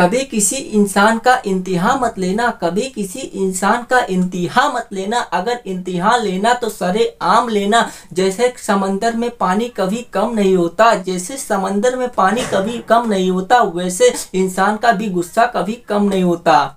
कभी किसी इंसान का इंतहा मत लेना, कभी किसी इंसान का इंतहा मत लेना। अगर इंतहा लेना तो सरे आम लेना। जैसे समंदर में पानी कभी कम नहीं होता, जैसे समंदर में पानी कभी कम नहीं होता, वैसे इंसान का भी गुस्सा कभी कम नहीं होता।